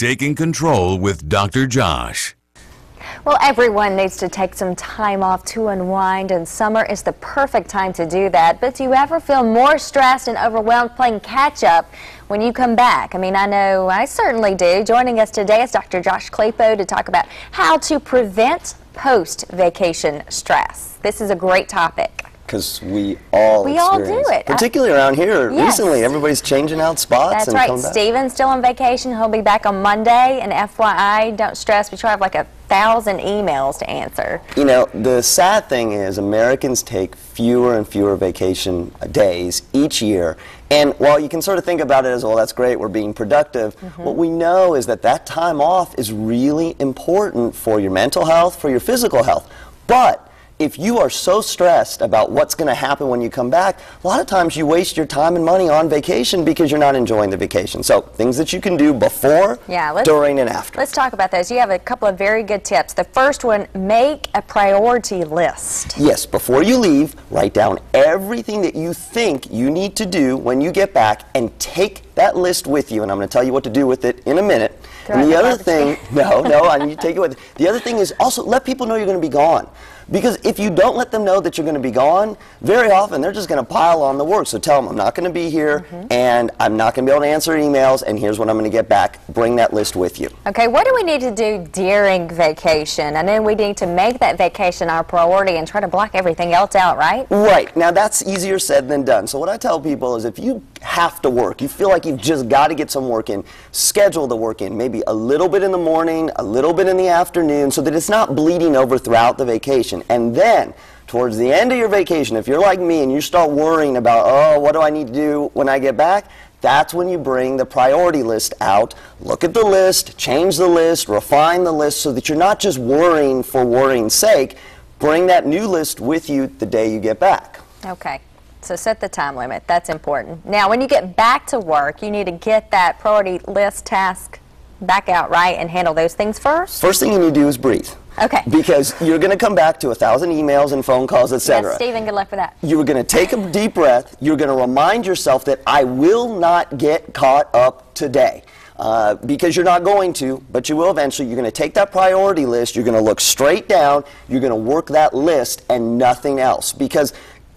Taking Control with Dr. Josh. Well, everyone needs to take some time off to unwind, and summer is the perfect time to do that. But do you ever feel more stressed and overwhelmed playing catch up when you come back? I mean, I know I certainly do. Joining us today is Dr. Josh Klapow to talk about how to prevent post vacation stress. This is a great topic because we all we all do it, particularly around here. Yes. Recently, everybody's changing out spots. That's and right. Steven's still on vacation. He'll be back on Monday. And FYI, don't stress. We try to have like a thousand emails to answer. You know, the sad thing is Americans take fewer and fewer vacation days each year. And while you can sort of think about it as, well, that's great, we're being productive, mm -hmm. what we know is that that time off is really important for your mental health, for your physical health. But if you are so stressed about what's going to happen when you come back, a lot of times you waste your time and money on vacation because you're not enjoying the vacation. So things that you can do before, yeah, during, and after. Let's talk about those. You have a couple of very good tips. The first one, make a priority list. Yes, before you leave, write down everything that you think you need to do when you get back and take that list with you. And I'm going to tell you what to do with it in a minute. Throw and the other thing, no, no, I need to take it with. The other thing is also let people know you're going to be gone. Because if you don't let them know that you're going to be gone, very often they're just going to pile on the work. So tell them, I'm not going to be here, mm -hmm. and I'm not going to be able to answer emails, and here's when I'm going to get back. Bring that list with you. Okay, what do we need to do during vacation? And then we need to make that vacation our priority and try to block everything else out, right? Right. Now, that's easier said than done. So what I tell people is if you have to work, you feel like you've just got to get some work in, schedule the work in, maybe a little bit in the morning, a little bit in the afternoon, so that it's not bleeding over throughout the vacation. And then, towards the end of your vacation, if you're like me and you start worrying about, oh, what do I need to do when I get back? That's when you bring the priority list out. Look at the list, change the list, refine the list so that you're not just worrying for worrying's sake. Bring that new list with you the day you get back. Okay. So set the time limit. That's important. Now, when you get back to work, you need to get that priority list task back out right and handle those things first? First thing you need to do is breathe. Okay. Because you're going to come back to a thousand emails and phone calls, etc. Yes, Stephen, good luck for that. You're going to take a deep breath. You're going to remind yourself that I will not get caught up today. Uh, because you're not going to, but you will eventually. You're going to take that priority list, you're going to look straight down, you're going to work that list and nothing else. Because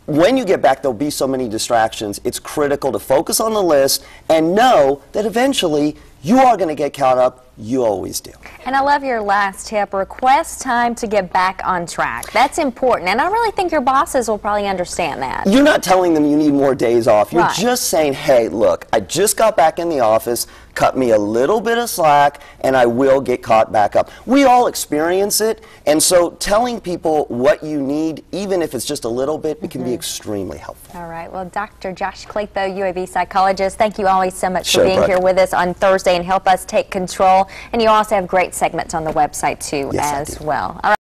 when you get back, there'll be so many distractions. It's critical to focus on the list and know that eventually you are going to get caught up. You always do. And I love your last tip. Request time to get back on track. That's important. And I really think your bosses will probably understand that. You're not telling them you need more days off. You're right. just saying, hey, look, I just got back in the office. Cut me a little bit of slack, and I will get caught back up. We all experience it. And so telling people what you need, even if it's just a little bit, it can mm -hmm. be mm-hmm. extremely helpful. All right. Well, Dr. Josh Klapow, UAB psychologist, thank you always so much sure, for being here with us on Thursday and help us take control. And you also have great segments on the website, too, yes, as well. All right.